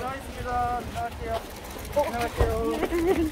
나가겠습니다. 나갈게요. 나갈게요.